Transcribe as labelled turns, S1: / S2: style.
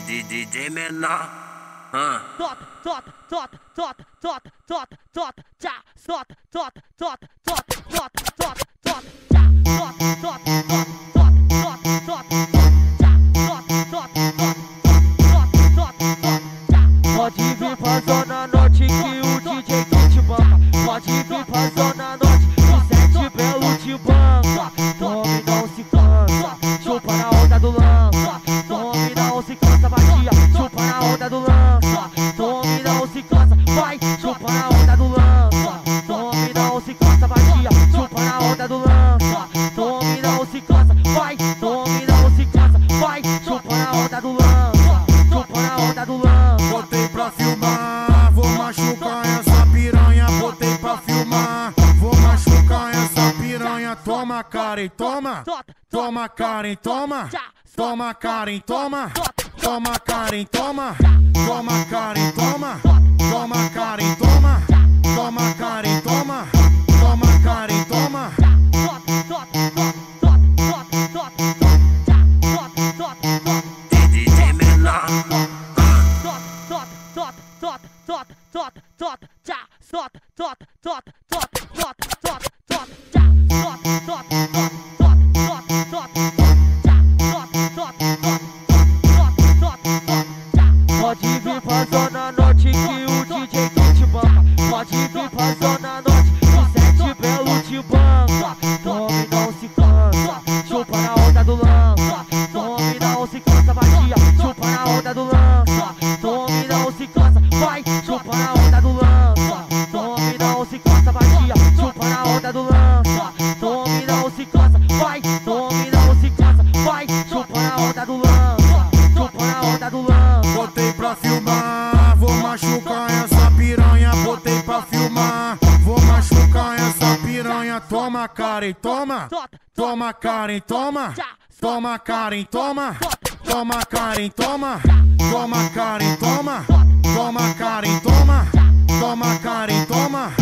S1: DJ menor. Ah.
S2: Tota, tota, tota, tota, tota, tota, tota, tchá, sota, tota, tota, tota, tota, tota, tota, tchá, tota, tota, tota, tota, tota, tchá, sota, tota, tota, tota, tota, tchá.
S3: Pode vir pra zona norte que o DJ que te banca. Pode vir pra zona norte, o sete belo te banca. Tome, não se cansa, chupa na onda do lança. Cansa, batia, chupa na onda do lança. Tome, não se cansa, vai, tome, não se cansa, vai, chupa na onda do lança. Chupa na onda do lança.
S4: Botei pra filmar, vou machucar essa piranha. Botei pra filmar, vou machucar essa piranha. Toma, Karen, toma. Toma, Karen, toma. Toma, Karen, toma. Toma, Karen, toma. Toma, Karen,
S3: Pode vir pra zona norte o DJ que te banca. Pode pra zona norte, sete belo te banca. Tome, não se chupa na onda do lança. Tome, não se cansa, batia, chupa na onda do lança. Se cansa, vai, tome, não se cansa, vai, chupa na onda do lança. Chupa na onda do lança.
S4: Botei pra filmar, vou machucar essa piranha. Botei pra filmar, vou machucar essa piranha. Toma, Karen, toma. Toma, Karen, toma. Toma, Karen, toma. Toma, Karen, toma. Toma, Karen, toma. Toma, Karen, toma. Toma, Karen, toma.